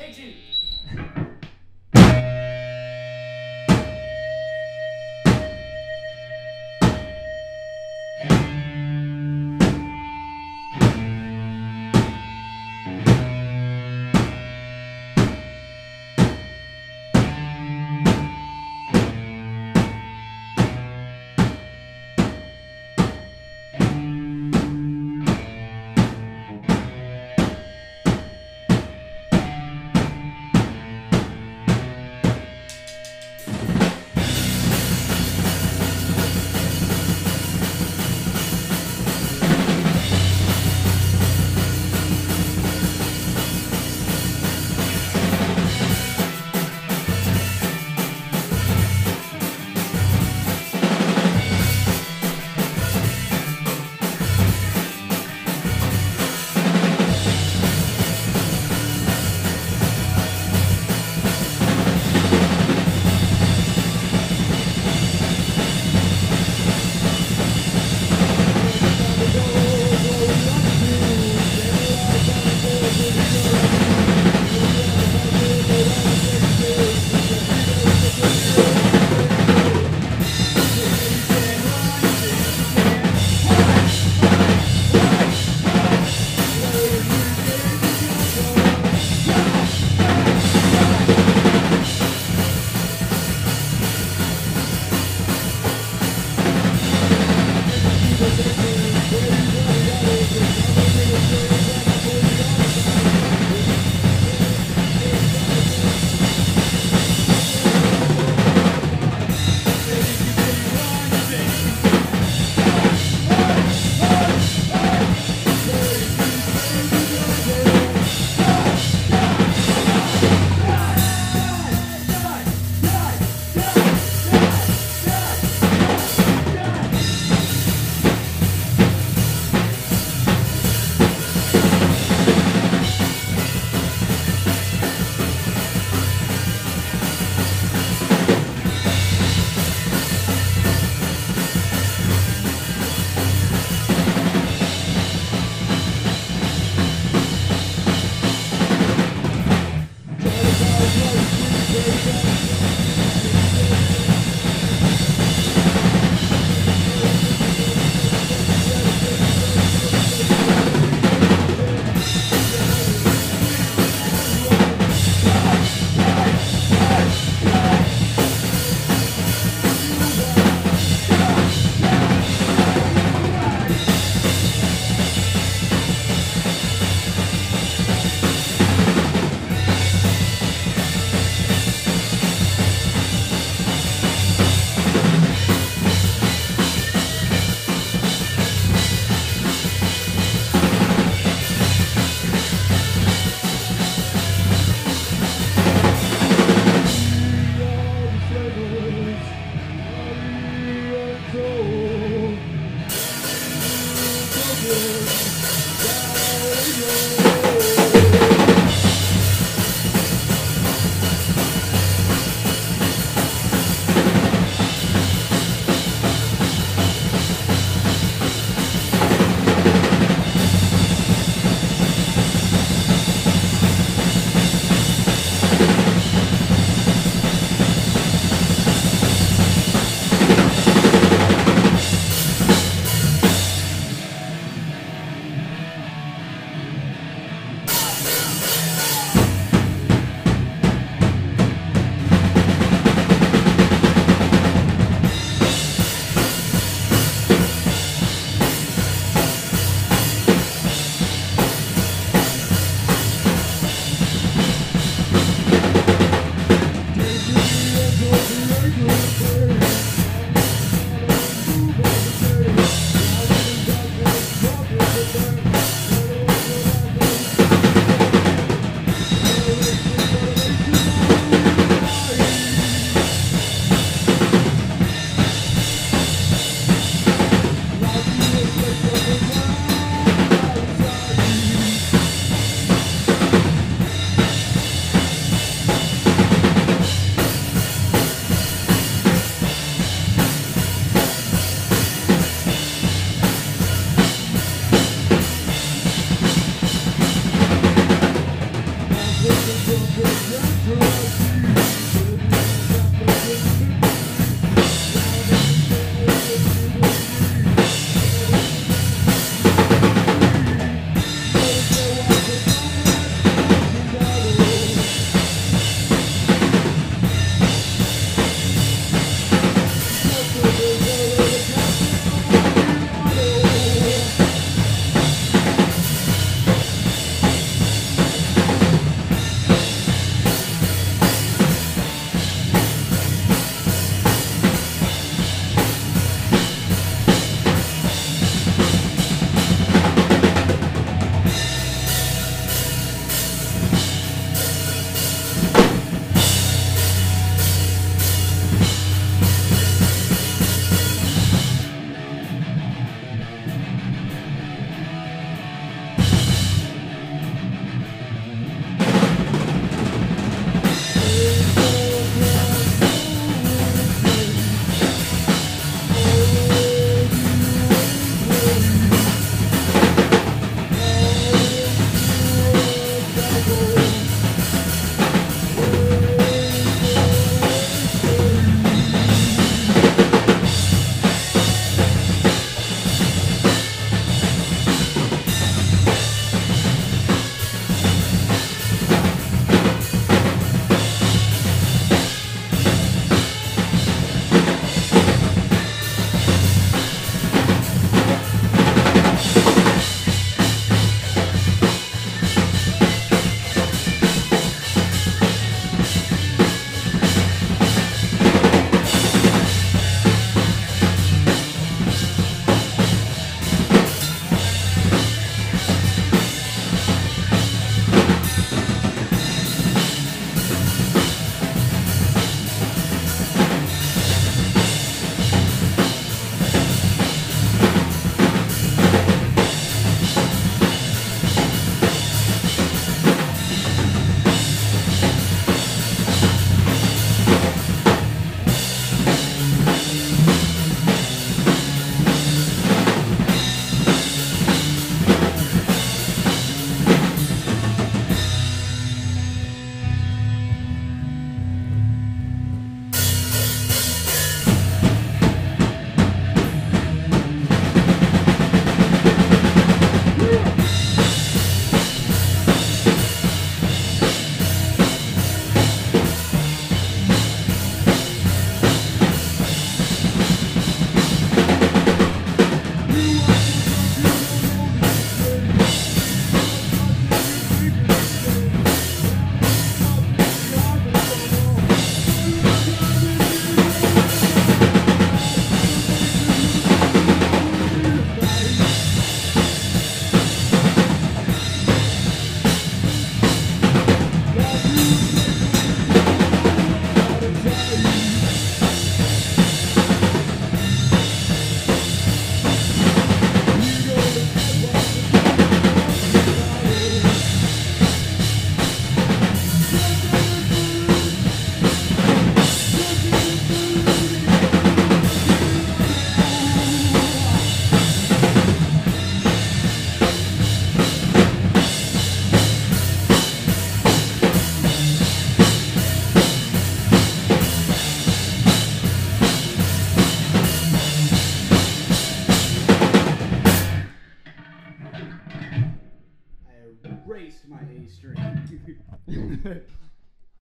Take